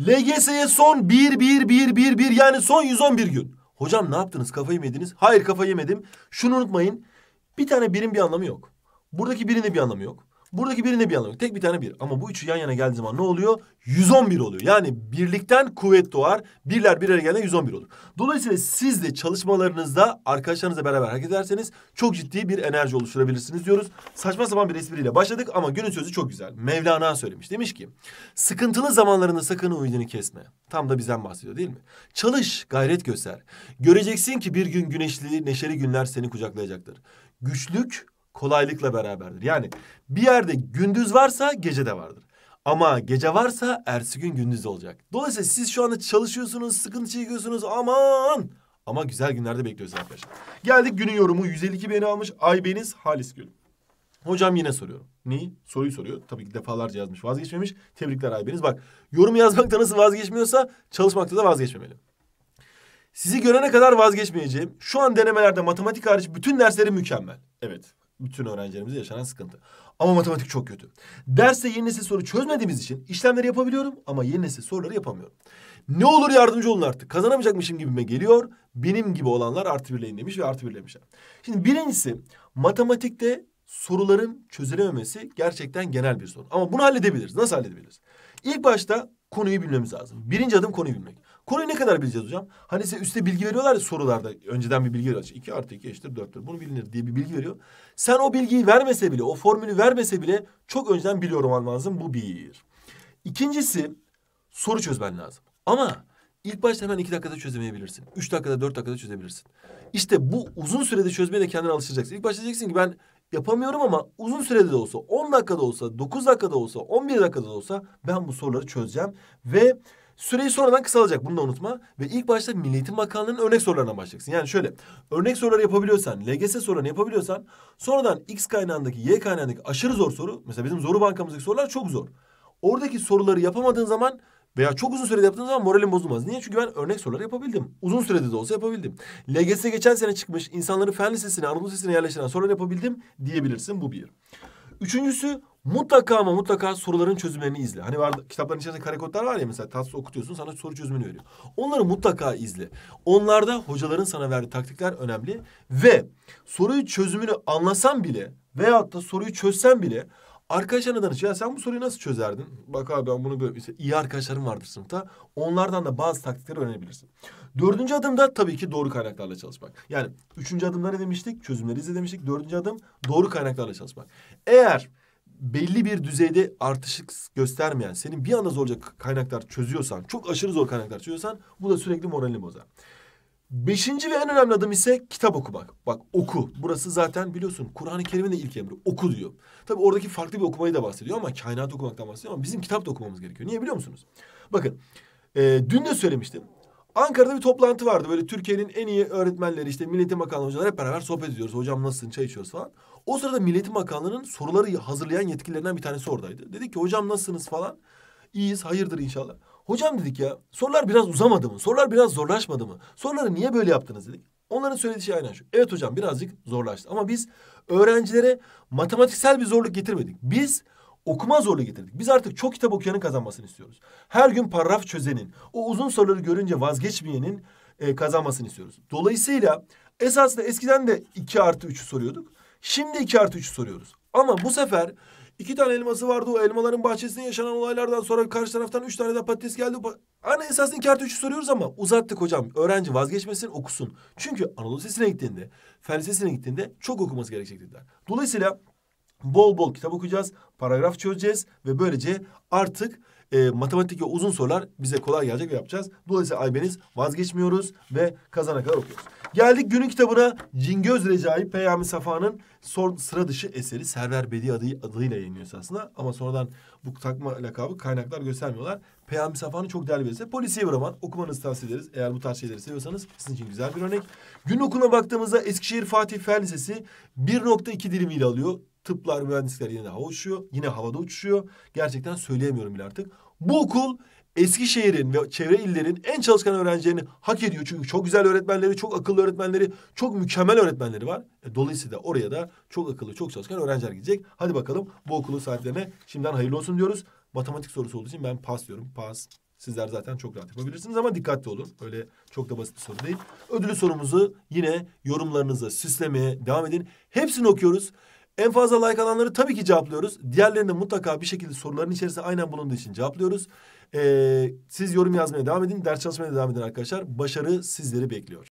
LGS'ye son 1 1 1 1 1 yani son 111 gün. Hocam ne yaptınız? Kafayı mı yediniz? Hayır kafayı yemedim. Şunu unutmayın. Bir tane birin bir anlamı yok. Buradaki birin de bir anlamı yok. Buradaki birinde bir anlamı yok. Tek bir tane bir. Ama bu üçü yan yana geldiği zaman ne oluyor? 111 oluyor. Yani birlikten kuvvet doğar. Birler bir araya geldiğinde 111 olur. Dolayısıyla siz de çalışmalarınızda arkadaşlarınızla beraber hareket ederseniz çok ciddi bir enerji oluşturabilirsiniz diyoruz. Saçma sapan bir espriyle başladık ama günün sözü çok güzel. Mevlana söylemiş. Demiş ki sıkıntılı zamanlarında sakın umudunu kesme. Tam da bizden bahsediyor değil mi? Çalış, gayret göster. Göreceksin ki bir gün güneşli, neşeli günler seni kucaklayacaktır. Güçlük kolaylıkla beraberdir. Yani bir yerde gündüz varsa gece de vardır. Ama gece varsa ertesi gün gündüz olacak. Dolayısıyla siz şu anda çalışıyorsunuz, sıkıntı çekiyorsunuz. Aman! Ama güzel günlerde bekliyoruz arkadaşlar. Geldik günün yorumu. 152 beğeni almış. Aybeniz Halis Gül. Hocam yine soruyorum. Neyi? Soruyu soruyor. Tabii ki defalarca yazmış. Vazgeçmemiş. Tebrikler Aybeniz. Bak yorum yazmakta nasıl vazgeçmiyorsa çalışmakta da vazgeçmemeli. Sizi görene kadar vazgeçmeyeceğim. Şu an denemelerde matematik hariç bütün dersleri mükemmel. Evet bütün öğrencilerimize yaşanan sıkıntı. Ama matematik çok kötü. Derste yeni nesil soru çözmediğimiz için işlemleri yapabiliyorum ama yeni nesil soruları yapamıyorum. Ne olur yardımcı olun artık. Kazanamayacakmışım gibime geliyor. Benim gibi olanlar artı birleyin demiş ve artı birlemişler. Şimdi birincisi matematikte soruların çözülememesi gerçekten genel bir sorun. Ama bunu halledebiliriz. Nasıl halledebiliriz? İlk başta konuyu bilmemiz lazım. Birinci adım konuyu bilmek. Konuyu ne kadar bileceğiz hocam? Hani size üstte bilgi veriyorlar ya sorularda. Önceden bir bilgi veriyor. 2 artı 2 eşittir 4'tür. Bunu bilinir diye bir bilgi veriyor. Sen o bilgiyi vermese bile, o formülü vermese bile çok önceden biliyor olman lazım. Bu bir. İkincisi soru çözmen lazım. Ama ilk başta hemen iki dakikada çözemeyebilirsin. Üç dakikada, dört dakikada çözebilirsin. İşte bu uzun sürede çözmeye de kendine alışacaksın. İlk başta diyeceksin ki ben yapamıyorum ama uzun sürede de olsa, on dakikada olsa, dokuz dakikada olsa, on bir dakikada olsa ben bu soruları çözeceğim. Ve Süreyi sonradan kısalacak bunu da unutma. Ve ilk başta Milli Eğitim Bakanlığı'nın örnek sorularına başlayacaksın. Yani şöyle örnek soruları yapabiliyorsan, LGS sorularını yapabiliyorsan sonradan X kaynağındaki, Y kaynağındaki aşırı zor soru. Mesela bizim zoru bankamızdaki sorular çok zor. Oradaki soruları yapamadığın zaman veya çok uzun sürede yaptığın zaman moralin bozulmaz. Niye? Çünkü ben örnek soruları yapabildim. Uzun sürede de olsa yapabildim. LGS geçen sene çıkmış insanları fen lisesine, Anadolu Lisesi'ne yerleştiren soruları yapabildim diyebilirsin. Bu bir. Üçüncüsü Mutlaka ama mutlaka soruların çözümlerini izle. Hani var kitapların içerisinde kare kodlar var ya mesela tahsis okutuyorsun sana soru çözümünü veriyor. Onları mutlaka izle. Onlarda hocaların sana verdiği taktikler önemli ve soruyu çözümünü anlasan bile veyahut da soruyu çözsen bile Arkadaşlarına danış. Ya sen bu soruyu nasıl çözerdin? Bak abi ben bunu böyle... Işte iyi arkadaşlarım vardır sınıfta. Onlardan da bazı taktikleri öğrenebilirsin. Dördüncü adımda tabii ki doğru kaynaklarla çalışmak. Yani üçüncü adımda ne demiştik? Çözümleri izle demiştik. Dördüncü adım doğru kaynaklarla çalışmak. Eğer belli bir düzeyde artışık göstermeyen, senin bir anda zorca kaynaklar çözüyorsan, çok aşırı zor kaynaklar çözüyorsan bu da sürekli moralini bozar. Beşinci ve en önemli adım ise kitap okumak. Bak oku. Burası zaten biliyorsun Kur'an-ı Kerim'in de ilk emri. Oku diyor. Tabii oradaki farklı bir okumayı da bahsediyor ama kainat okumaktan bahsediyor ama bizim kitap da okumamız gerekiyor. Niye biliyor musunuz? Bakın e, dün de söylemiştim. Ankara'da bir toplantı vardı. Böyle Türkiye'nin en iyi öğretmenleri işte Milliyetin Bakanlığı hocalar hep beraber sohbet ediyoruz. Hocam nasılsın çay içiyoruz falan. O sırada Milliyetin Bakanlığı'nın soruları hazırlayan yetkililerinden bir tanesi oradaydı. Dedik ki hocam nasılsınız falan. İyiyiz hayırdır inşallah. Hocam dedik ya sorular biraz uzamadı mı? Sorular biraz zorlaşmadı mı? Soruları niye böyle yaptınız dedik. Onların söylediği şey aynen şu. Evet hocam birazcık zorlaştı. Ama biz öğrencilere matematiksel bir zorluk getirmedik. Biz okuma zorluğu getirdik. Biz artık çok kitap okuyanın kazanmasını istiyoruz. Her gün paragraf çözenin, o uzun soruları görünce vazgeçmeyenin e, kazanmasını istiyoruz. Dolayısıyla esasında eskiden de 2 artı 3'ü soruyorduk. Şimdi 2 artı 3'ü soruyoruz. Ama bu sefer iki tane elması vardı. O elmaların bahçesinde yaşanan olaylardan sonra karşı taraftan üç tane de patates geldi. Esasında 2 artı 3'ü soruyoruz ama uzattık hocam. Öğrenci vazgeçmesin okusun. Çünkü Anadolu Lisesi'ne gittiğinde, Fen Lisesi'ne gittiğinde çok okuması gerekecek dediler. Dolayısıyla bol bol kitap okuyacağız, paragraf çözeceğiz ve böylece artık e, matematik ve uzun sorular bize kolay gelecek ve yapacağız. Dolayısıyla Aybeniz vazgeçmiyoruz ve kazana kadar okuyoruz. Geldik günün kitabına Cingöz Recai Peyami Safa'nın sıra dışı eseri Server Bedi adı, adıyla yayınlıyor aslında. Ama sonradan bu takma lakabı kaynaklar göstermiyorlar. Peyami Safa'nın çok değerli bir eseri. Polisiye bir roman. Okumanızı tavsiye ederiz. Eğer bu tarz şeyleri seviyorsanız sizin için güzel bir örnek. Gün okuluna baktığımızda Eskişehir Fatih Fen Lisesi 1.2 dilimiyle alıyor tıplar, mühendisler yine hava uçuyor. Yine havada uçuşuyor. Gerçekten söyleyemiyorum bile artık. Bu okul Eskişehir'in ve çevre illerin en çalışkan öğrencilerini hak ediyor. Çünkü çok güzel öğretmenleri, çok akıllı öğretmenleri, çok mükemmel öğretmenleri var. E, dolayısıyla oraya da çok akıllı, çok çalışkan öğrenciler gidecek. Hadi bakalım bu okulun sahiplerine şimdiden hayırlı olsun diyoruz. Matematik sorusu olduğu için ben pas diyorum. Pas. Sizler zaten çok rahat yapabilirsiniz ama dikkatli olun. Öyle çok da basit bir soru değil. Ödülü sorumuzu yine yorumlarınızı süslemeye devam edin. Hepsini okuyoruz. En fazla like alanları tabii ki cevaplıyoruz. Diğerlerini mutlaka bir şekilde soruların içerisinde aynen bulunduğu için cevaplıyoruz. Ee, siz yorum yazmaya devam edin. Ders çalışmaya devam edin arkadaşlar. Başarı sizleri bekliyor.